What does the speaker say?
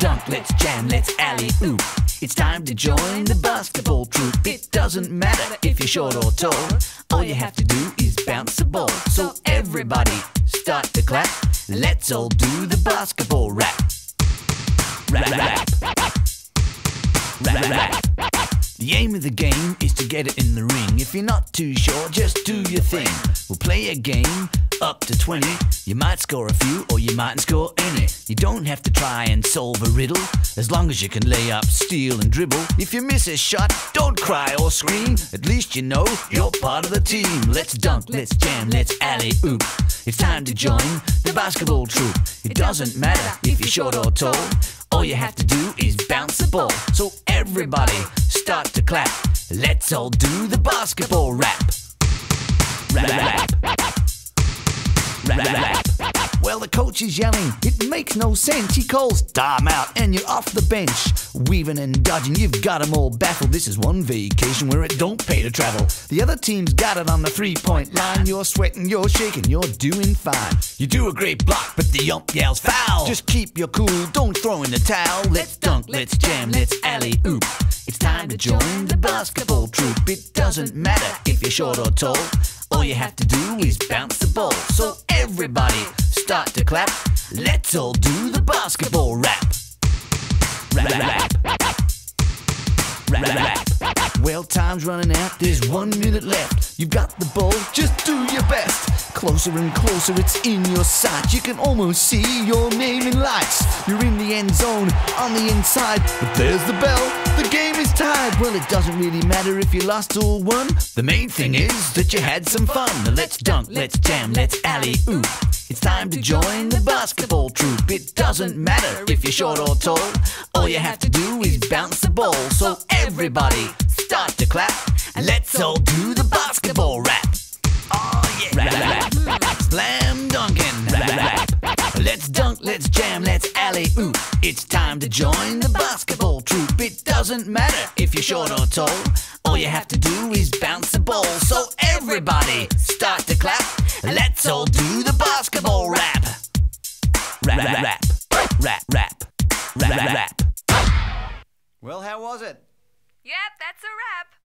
dunk, let's jam, let's alley oop. It's time to join the basketball troop. It doesn't matter if you're short or tall. All you have to do is bounce the ball. So everybody start to clap. Let's all do the basketball rap. rap. Rap, rap. Rap, rap. The aim of the game is to get it in the ring. If you're not too sure, just do your thing. We'll play a game up to 20. You might score a few or you mightn't score any. You don't have to try and solve a riddle as long as you can lay up, steal, and dribble. If you miss a shot, don't cry or scream. At least you know you're part of the team. Let's dunk, let's jam, let's alley oop. It's time to join the basketball troop. It doesn't matter if you're short or tall. All you have to do is bounce the ball. So everybody start to clap. Let's all do the basketball. Rap, Well, the coach is yelling, it makes no sense. He calls time out, and you're off the bench. Weaving and dodging, you've got 'em all baffled. This is one vacation where it don't pay to travel. The other team's got it on the three point line. You're sweating, you're shaking, you're doing fine. You do a great block, but the ump yells foul. Just keep your cool, don't throw in the towel. Let's dunk, let's jam, let's alley oop. It's time to join the basketball troop. It doesn't matter if you're short or tall. All you have to do is bounce the ball. So everybody start to clap. Let's all do the basketball rap. Rap, rap. Rap, rap. rap. Well, time's running out. There's one minute left. You've got the ball. Just do your best. Closer and closer, it's in your sight. You can almost see your name in lights. You're in the end zone on the inside. But there's the bell. The game tied. Well, it doesn't really matter if you lost or won. The main thing is that you had some fun. Now let's dunk, let's jam, let's alley oop. It's time to join the basketball troop. It doesn't matter if you're short or tall. All you have to do is bounce the ball. So everybody start to clap. And Let's all do the basketball rap. Oh yeah. Rap, rap, rap. It's time to join the basketball troop. It doesn't matter if you're short or tall. All you have to do is bounce the ball. So everybody start to clap. Let's all do the basketball rap. Rap, rap, rap, rap, rap, rap, rap. Well, how was it? Yep, that's a wrap.